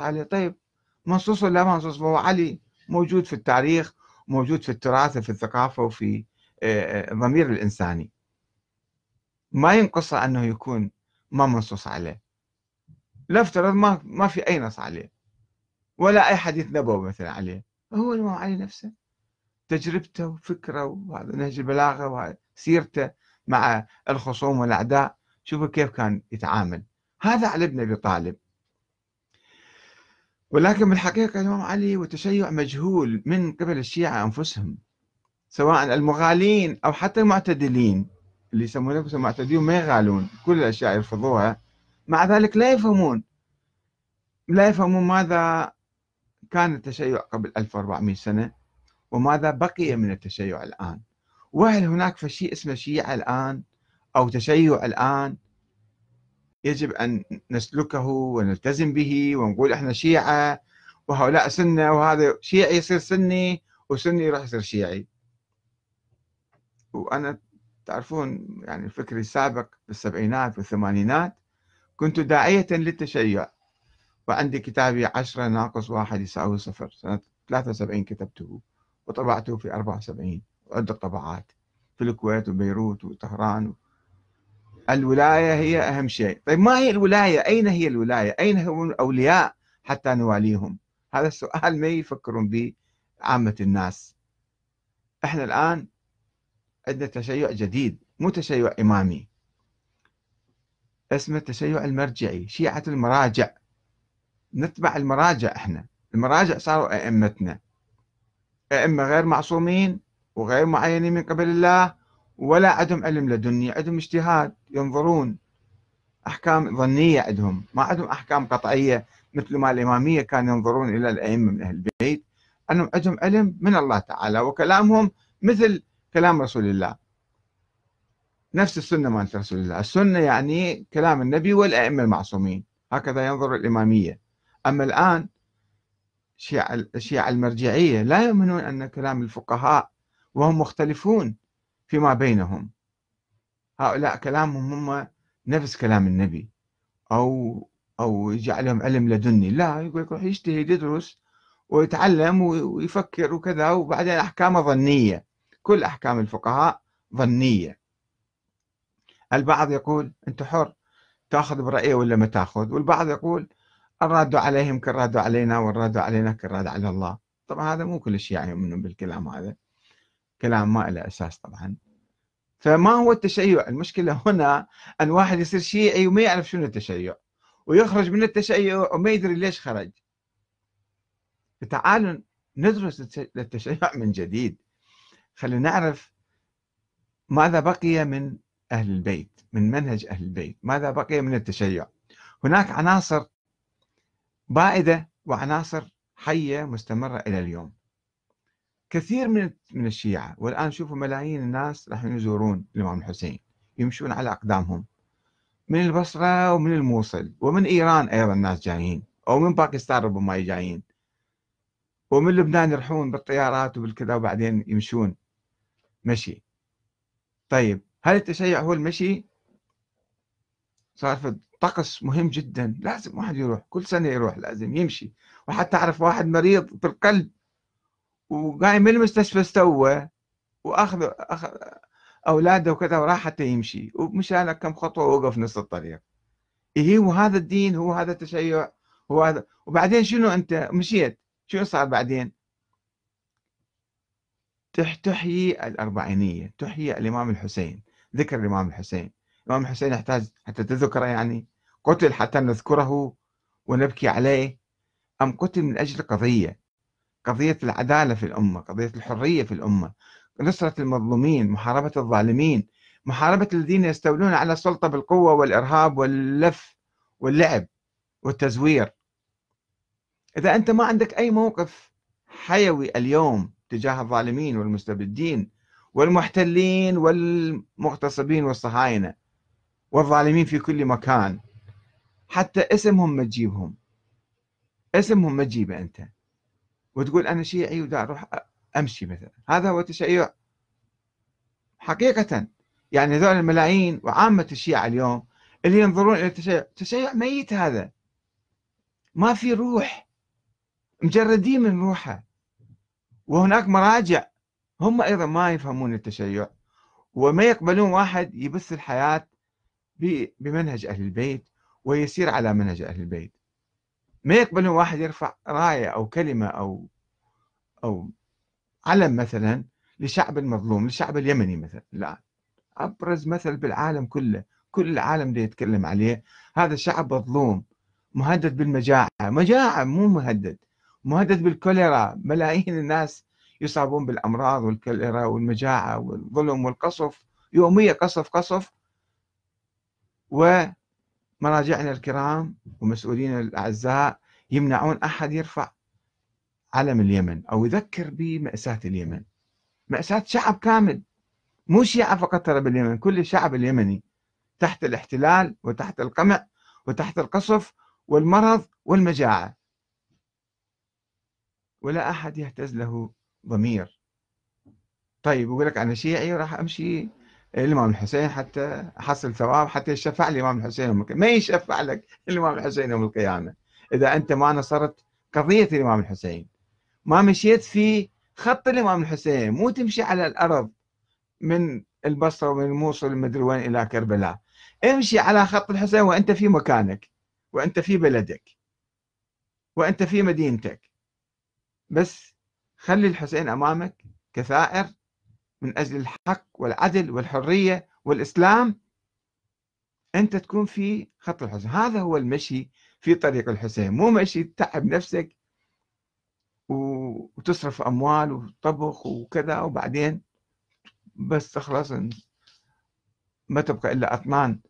علي. طيب منصوص ولا منصوص فهو علي موجود في التاريخ موجود في التراث وفي الثقافة وفي الضمير الإنساني. ما ينقص أنه يكون ما منصوص عليه. نفترض ما ما في أي نص عليه. ولا أي حديث نبوي مثلا عليه. هو الإمام علي نفسه. تجربته وفكره وهذا نهج البلاغة وسيرته مع الخصوم والأعداء. شوفوا كيف كان يتعامل. هذا علي بن أبي طالب. ولكن بالحقيقة الإمام علي والتشيع مجهول من قبل الشيعة أنفسهم سواء المغالين أو حتى المعتدلين اللي يسمون نفسهم معتدلين ما يغالون كل الأشياء يرفضوها. مع ذلك لا يفهمون لا يفهمون ماذا كان التشيع قبل 1400 سنة وماذا بقي من التشيع الآن. وهل هناك شيء اسمه شيعة الآن أو تشيع الآن؟ يجب أن نسلكه ونلتزم به ونقول إحنا شيعة وهؤلاء سنة وهذا شيعي يصير سني وسني يروح يصير شيعي. وأنا تعرفون يعني فكري السابق بالسبعينات والثمانينات كنت داعية للتشيع وعندي كتابي عشرة ناقص واحد يساوي صفر. سنة 73 كتبته وطبعته في 74 وعدة طبعات في الكويت وبيروت وطهران الولاية هي أهم شيء. طيب ما هي الولاية؟ أين هي الولاية؟ أين هم الأولياء حتى نواليهم؟ هذا السؤال ما يفكرون به عامة الناس. إحنا الآن عندنا تشيع جديد مو تشيع إمامي. اسمه التشيع المرجعي شيعة المراجع. نتبع المراجع إحنا. المراجع صاروا أئمتنا. أئمة غير معصومين وغير معينين من قبل الله ولا عندهم علم لدني عندهم اجتهاد ينظرون. أحكام ظنية عندهم ما عندهم أحكام قطعية مثل ما الإمامية كانوا ينظرون إلى الأئمة من أهل البيت. أنهم عندهم علم من الله تعالى وكلامهم مثل كلام رسول الله. نفس السنة مالت رسول الله. السنة يعني كلام النبي والأئمة المعصومين. هكذا ينظر الإمامية. أما الآن الشيعة المرجعية لا يؤمنون أن كلام الفقهاء وهم مختلفون. فيما بينهم. هؤلاء كلامهم هم نفس كلام النبي. أو أو يجعلهم علم لدني. لا يقول يروح يجتهد يدرس ويتعلم ويفكر وكذا. وبعدين أحكامه ظنية. كل أحكام الفقهاء ظنية. البعض يقول أنت حر تأخذ برأيه ولا ما تأخذ؟ والبعض يقول الراد عليهم كالراد علينا والراد علينا كالراد على الله. طبعا هذا مو كل الشيعة يؤمنون بالكلام هذا. كلام ما له أساس طبعا. فما هو التشيع؟ المشكلة هنا أن واحد يصير شيعي وما يعرف شنو التشيع ويخرج من التشيع وما يدري ليش خرج. فتعالوا ندرس التشيع من جديد. خلينا نعرف ماذا بقي من أهل البيت من منهج أهل البيت. ماذا بقي من التشيع؟ هناك عناصر بائدة وعناصر حية مستمرة إلى اليوم. كثير من من الشيعة والآن شوفوا ملايين الناس راح يزورون الإمام الحسين يمشون على أقدامهم. من البصرة ومن الموصل ومن إيران أيضا الناس جايين أو من باكستان ربما جايين. ومن لبنان يروحون بالطيارات وبالكذا وبعدين يمشون. مشي. طيب هل التشيع هو المشي؟ صار في طقس مهم جدا لازم واحد يروح كل سنة يروح لازم يمشي. وحتى أعرف واحد مريض بالقلب وقايم من المستشفى استوى واخذ أخذ أولاده وكذا وراح حتى يمشي ومشى كم خطوة ووقف نص الطريق. إيه هو هذا الدين هو هذا التشيع هو هذا. وبعدين شنو أنت؟ مشيت. شنو صار بعدين؟ تحيي الأربعينية تحيي الإمام الحسين. ذكر الإمام الحسين. الإمام الحسين يحتاج حتى تذكره يعني. قتل حتى نذكره ونبكي عليه. أم قتل من أجل قضية؟ قضية العدالة في الأمة قضية الحرية في الأمة نصرة المظلومين محاربة الظالمين محاربة الذين يستولون على السلطة بالقوة والإرهاب واللف واللعب والتزوير. إذا أنت ما عندك أي موقف حيوي اليوم تجاه الظالمين والمستبدين والمحتلين والمغتصبين والصهاينة والظالمين في كل مكان حتى اسمهم ما تجيبهم. اسمهم ما تجيبه أنت. وتقول أنا شيعي ودا أروح أمشي مثلا. هذا هو التشيع حقيقة. يعني هذول الملايين وعامة الشيعة اليوم اللي ينظرون إلى التشيع تشيع ميت هذا. ما في روح. مجردين من روحه. وهناك مراجع هم أيضا ما يفهمون التشيع. وما يقبلون واحد يبث الحياة بمنهج أهل البيت ويسير على منهج أهل البيت. ما يقبلون واحد يرفع راية أو كلمة أو أو علم مثلا لشعب المظلوم للشعب اليمني مثلا. لا أبرز مثل بالعالم كله. كل العالم ده يتكلم عليه. هذا الشعب مظلوم مهدد بالمجاعة. مجاعة مو مهدد. مهدد بالكوليرا. ملايين الناس يصابون بالأمراض والكوليرا والمجاعة والظلم والقصف. يوميا قصف قصف ومراجعنا الكرام ومسؤولين الأعزاء يمنعون أحد يرفع علم اليمن أو يذكر بمأساة اليمن. مأساة شعب كامل مو شيعة فقط ترى باليمن كل الشعب اليمني تحت الاحتلال وتحت القمع وتحت القصف والمرض والمجاعة. ولا أحد يهتز له ضمير. طيب يقول لك أنا شيعي راح أمشي الإمام الحسين حتى أحصل ثواب حتى يشفع لي الإمام الحسين يوم ما يشفع لك الإمام الحسين يوم القيامة. إذا أنت ما نصرت قضية الإمام الحسين ما مشيت في خط الإمام الحسين مو تمشي على الأرض من البصرة ومن الموصل المدري وين إلى كربلاء. امشي على خط الحسين وأنت في مكانك وأنت في بلدك وأنت في مدينتك. بس خلي الحسين أمامك كثائر من أجل الحق والعدل والحرية والإسلام أنت تكون في خط الحسين هذا هو المشي في طريق الحسين. مو مشي تتعب نفسك وتصرف أموال وطبخ وكذا وبعدين بس تخلص ما تبقى إلا أطنان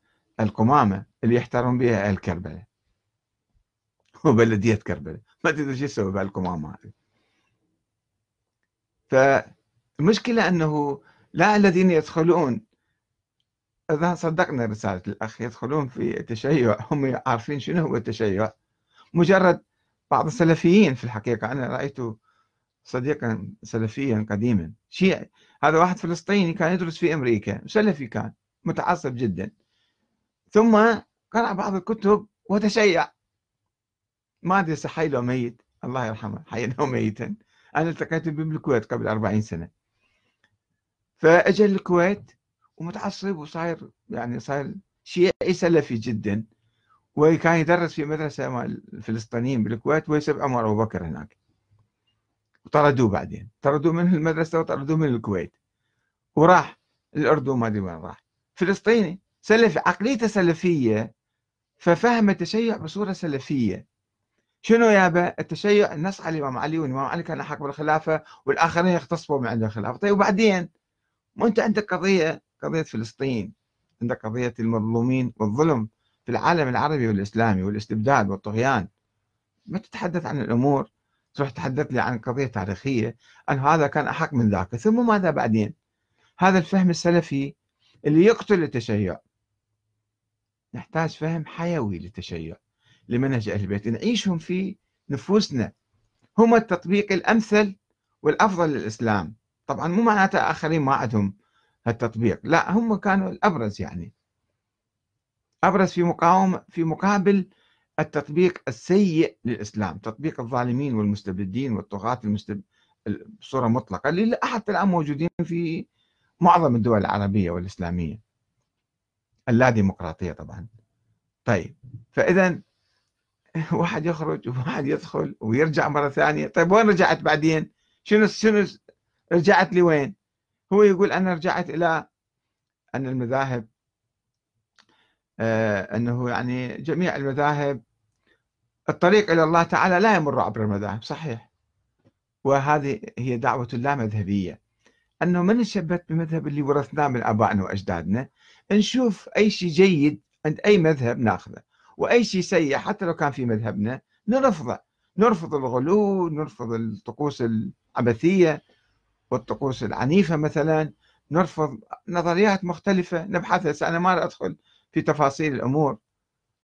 القمامة اللي يحترم بها أهل كربلاء وبلدية كربلاء ما تدري شو يسوي بهالقمامة هذه. فالمشكلة أنه لا الذين يدخلون إذا صدقنا رسالة الأخ يدخلون في التشيع هم عارفين شنو هو التشيع. مجرد بعض السلفيين في الحقيقة أنا رأيت صديقا سلفيا قديما شيعي هذا واحد فلسطيني كان يدرس في أمريكا سلفي كان متعصب جدا. ثم قرأ بعض الكتب وتشيع. ما أدري صحي له ميت الله يرحمه حيا ميتا. أنا التقيت به بالكويت قبل 40 سنة. فأجى الكويت ومتعصب وصاير يعني صاير شيعي سلفي جدا. وكان يدرس في مدرسة مال الفلسطينيين بالكويت ويسب عمر أبو بكر هناك. وطردوه بعدين. طردوه من المدرسة وطردوه من الكويت. وراح الأردن ما أدري وين راح. فلسطيني. سلفي عقليته سلفية. ففهم التشيع بصورة سلفية. شنو يابا التشيع النص على الإمام علي والإمام علي كان أحق بالخلافة والآخرين يغتصبوا من عنده الخلافة. طيب وبعدين؟ وأنت عندك قضية قضية فلسطين عندك قضية المظلومين والظلم في العالم العربي والإسلامي والاستبداد والطغيان. ما تتحدث عن الأمور تروح تحدث لي عن قضية تاريخية أن هذا كان أحق من ذاك ثم ماذا بعدين؟ هذا الفهم السلفي اللي يقتل التشيع. نحتاج فهم حيوي للتشيع لمنهج أهل البيت. نعيشهم في نفوسنا. هم التطبيق الأمثل والأفضل للإسلام. طبعا مو معناته آخرين ما عندهم هالتطبيق لا هم كانوا الأبرز يعني. أبرز في مقاومة في مقابل التطبيق السيء للإسلام تطبيق الظالمين والمستبدين والطغاة المستب... بصورة مطلقة اللي حتى الآن موجودين في معظم الدول العربية والإسلامية. اللا ديمقراطية طبعا. طيب فإذا واحد يخرج وواحد يدخل ويرجع مرة ثانية. طيب وين رجعت بعدين؟ شنو شنو رجعت لوين هو يقول أنا رجعت إلى أن المذاهب آه أنه يعني جميع المذاهب الطريق إلى الله تعالى لا يمر عبر المذاهب صحيح. وهذه هي دعوة اللامذهبية أنه ما نشبت بمذهب اللي ورثناه من آبائنا وأجدادنا؟ نشوف أي شيء جيد عند أي مذهب ناخذه. وأي شيء سيء حتى لو كان في مذهبنا نرفضه. نرفض الغلو نرفض الطقوس العبثية. والطقوس العنيفة مثلا نرفض نظريات مختلفة نبحثها أنا ما أدخل في تفاصيل الأمور.